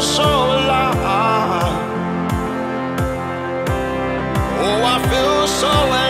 so alive. Oh, I feel so alive.